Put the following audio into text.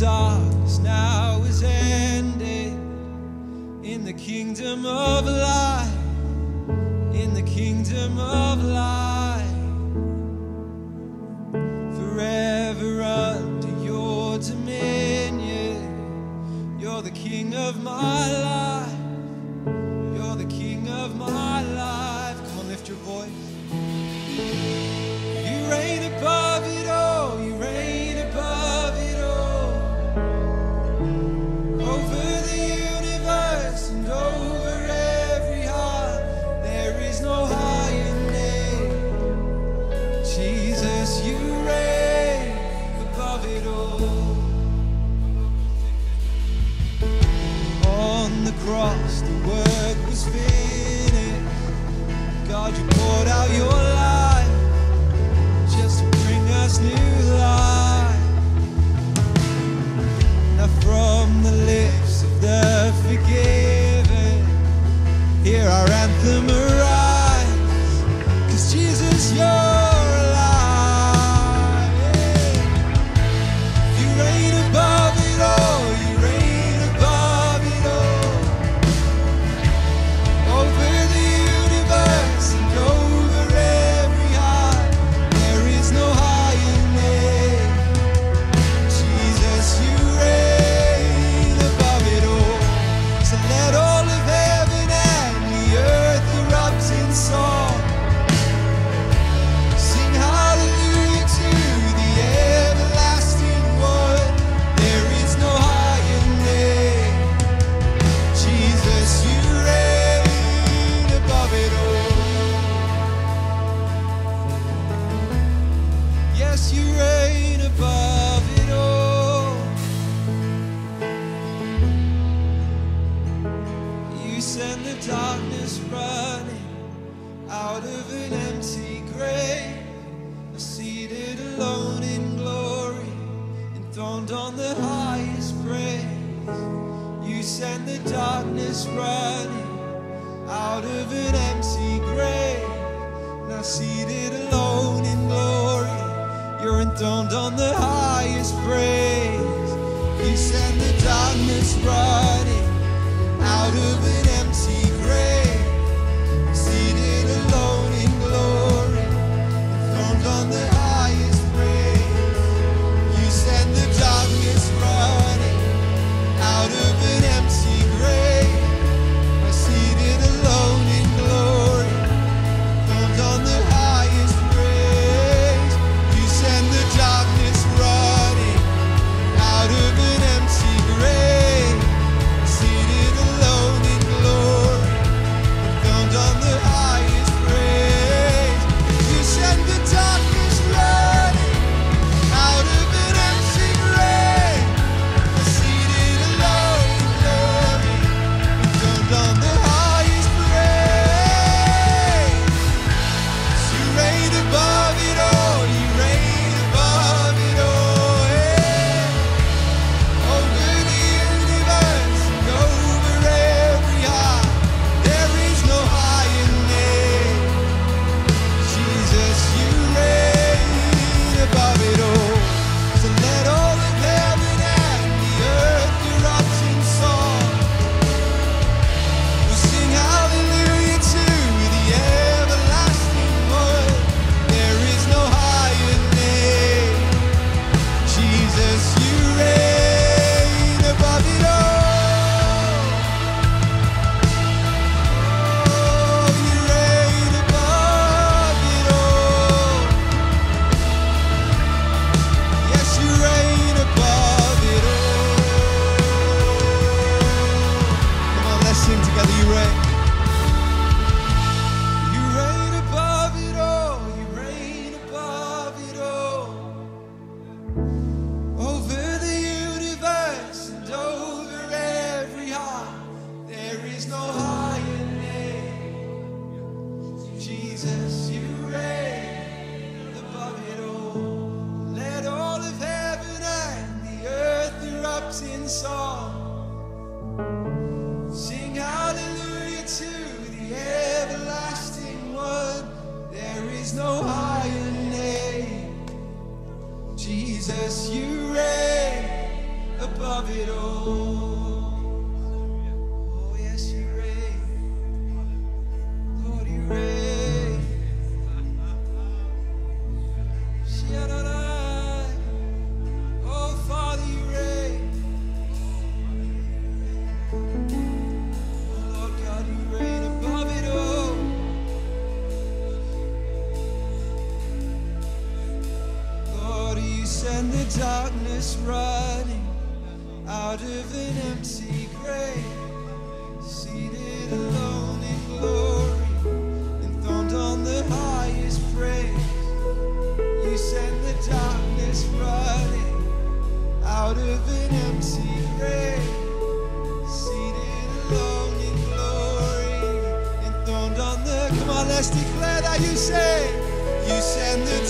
Darkness now is ended in the kingdom of light, in the kingdom of light, forever under your dominion. You're the king of my life. an empty grave, are seated alone in glory, enthroned on the highest praise. You send the darkness running out of an empty grave, now seated alone in glory. You're enthroned on the highest praise. You send the darkness running out of an it all. Oh, yes, you reign. Lord, you reign. Shaddai. Oh, Father, you reign. Oh, Lord God, you reign above it all. Lord, you send the darkness running out of an empty grave, seated alone in glory, enthroned on the highest praise. You send the darkness running out of an empty grave, seated alone in glory, enthroned on the. Come on, let's declare that you say, You send the